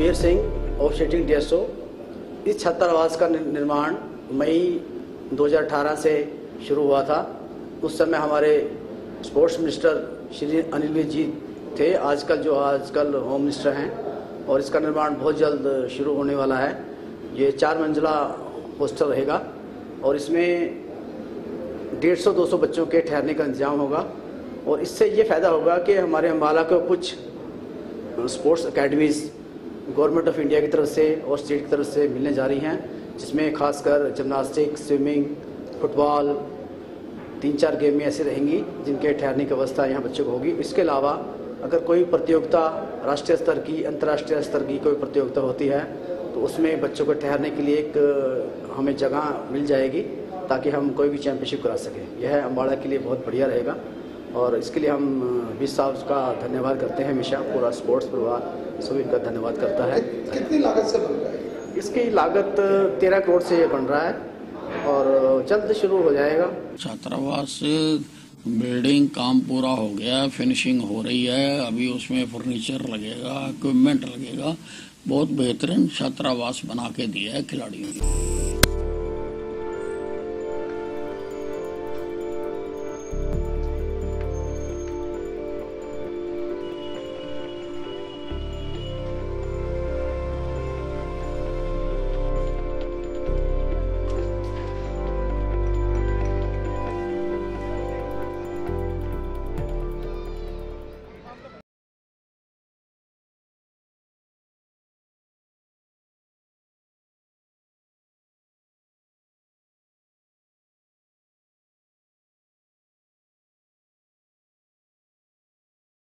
Ranveer Singh of officiating DSO इस छात्रावास का निर्माण मई 2018 से शुरू हुआ था। उस समय हमारे स्पोर्ट्स मिनिस्टर श्री अनिल जी थे। आजकल जो आजकल होम मिनिस्टर हैं और इसका निर्माण बहुत जल्द शुरू होने वाला है। ये चार मंजिला हॉस्टल रहेगा और इसमें डेढ़ सौ, दो सौ बच्चों के ठहरने का इंतज़ाम होगा। और इससे ये फ़ायदा होगा कि हमारे अम्बाला को कुछ sports academies government of India की तरफ़ से और स्टेट की तरफ़ से मिलने जा रही हैं, जिसमें खासकर जिमनास्टिक, स्विमिंग, फुटबॉल, तीन चार गेमें ऐसी रहेंगी जिनके ठहरने की व्यवस्था यहाँ बच्चों को होगी। इसके अलावा अगर कोई प्रतियोगिता राष्ट्रीय स्तर की, अंतर्राष्ट्रीय स्तर की कोई प्रतियोगिता होती है तो उसमें बच्चों को ठहरने के लिए एक हमें जगह मिल जाएगी ताकि हम कोई भी चैंपियनशिप करा सकें। यह अम्बाड़ा के लिए बहुत बढ़िया रहेगा। और इसके लिए हम बीस साहब का धन्यवाद करते हैं हमेशा पूरा स्पोर्ट्स परिवार सभी का धन्यवाद करता है। कितनी लागत से बन रहा है? इसकी लागत तेरह करोड़ से बन रहा है और जल्द शुरू हो जाएगा। छात्रावास बिल्डिंग काम पूरा हो गया फिनिशिंग हो रही है अभी उसमें फर्नीचर लगेगा इक्विपमेंट लगेगा बहुत बेहतरीन छात्रावास बना के दिया है खिलाड़ियों को